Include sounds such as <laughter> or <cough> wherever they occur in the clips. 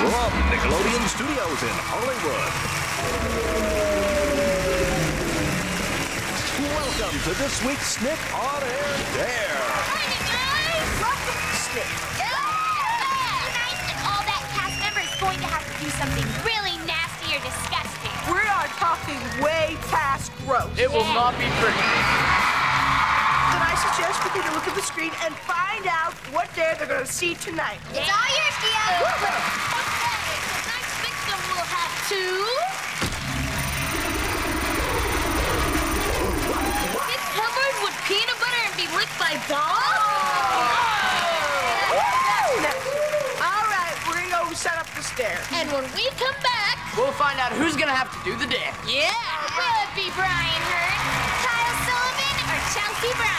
From Nickelodeon Studios in Hollywood. Welcome to this week's Snick On Air Dare. Snick. Tonight, and all that cast member is going to have to do something really nasty or disgusting. We are talking way past gross. It will not be pretty. The screen and find out what dare they're going to see tonight. It's all yours, Dio. Tonight's victim will have to get covered with peanut butter and be licked by dogs. All right, we're going to go set up the stairs. And when we come back, We'll find out who's gonna have to do the dare. yeah, Will it be Bryan Hearne, Kyle Sullivan, or Chelsea Brummet?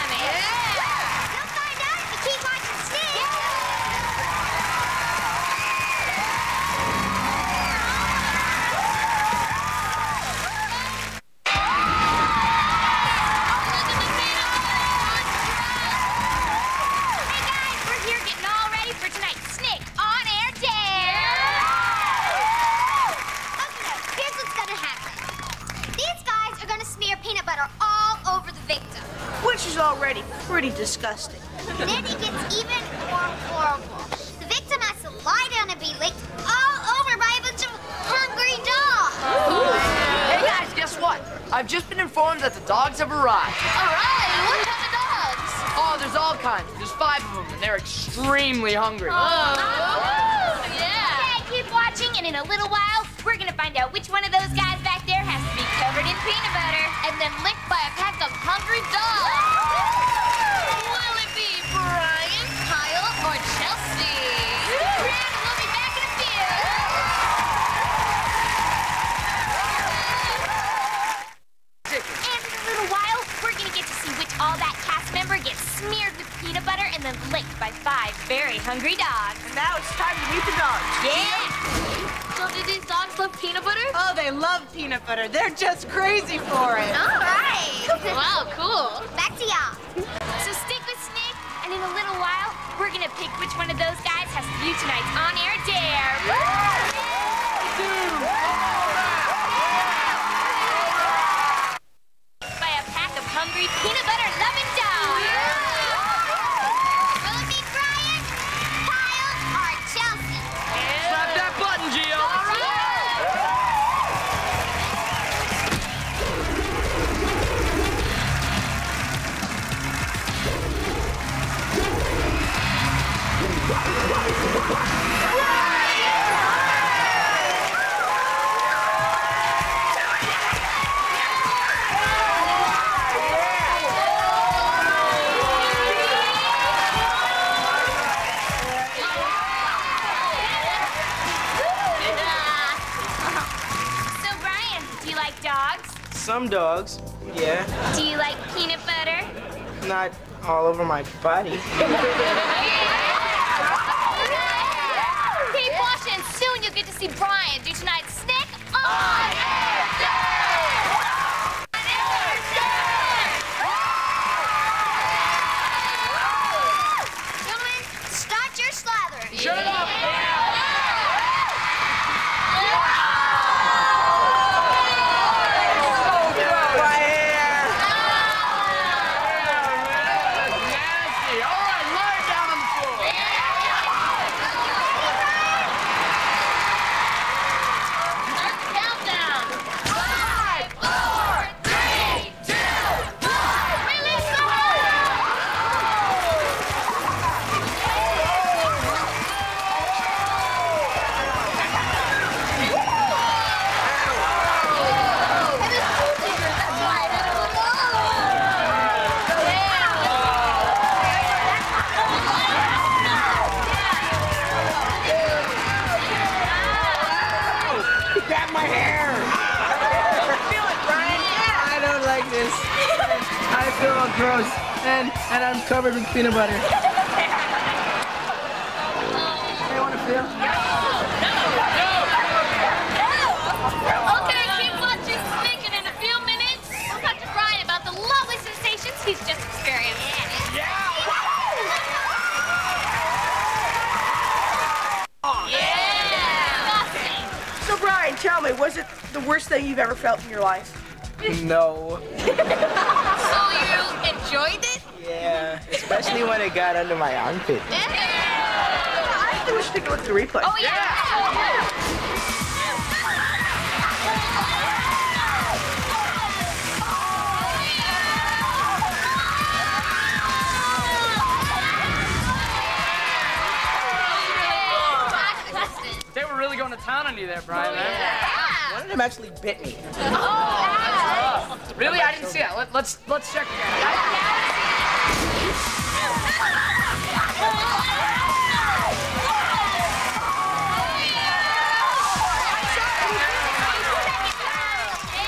Which is already pretty disgusting. Then it gets even more horrible. The victim has to lie down and be licked all over by a bunch of hungry dogs. Hey guys, guess what? I've just been informed that the dogs have arrived. all right, what kind of dogs? Oh, there's all kinds. There's five of them, and they're extremely hungry. Oh, yeah. Okay, keep watching, and in a little while, we're gonna find out which one of those guys back there has to be covered in peanut butter. And then licked by a pack of hungry dogs. And then licked by five very hungry dogs. And now it's time to meet the dogs. Yeah! So do these dogs love peanut butter? Oh, they love peanut butter. They're just crazy for it. All right. <laughs> Wow, cool. Back to y'all. So stick with Snick, and in a little while, we're gonna pick which one of those guys has to view tonight's on-air Some dogs, yeah, Do you like peanut butter? not all over my body. <laughs> Keep You'll get to see Bryan do tonight's My hair! Feel it, Bryan. I don't like this. I feel all gross. And and I'm covered with peanut butter. <laughs> Hey, wanna feel? Was it the worst thing you've ever felt in your life? No. So you enjoyed it? Yeah, especially when it got under my armpit. I think we should take a look at the replay. Oh, yeah. They were really going to town on you there, Bryan. Oh, One of them actually bit me. Really? I didn't see that. Let, let's let's check again.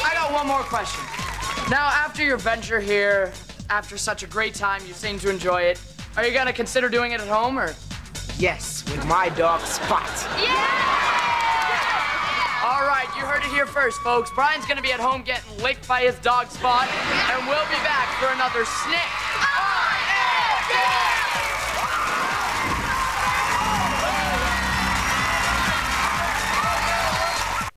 I got one more question. Now, after your venture here, after such a great time, you seem to enjoy it. Are you gonna consider doing it at home, or? Yes, with my dog Spot. All right, you heard it here first, folks. Bryan's gonna be at home getting licked by his dog Spot, and we'll be back for another snick.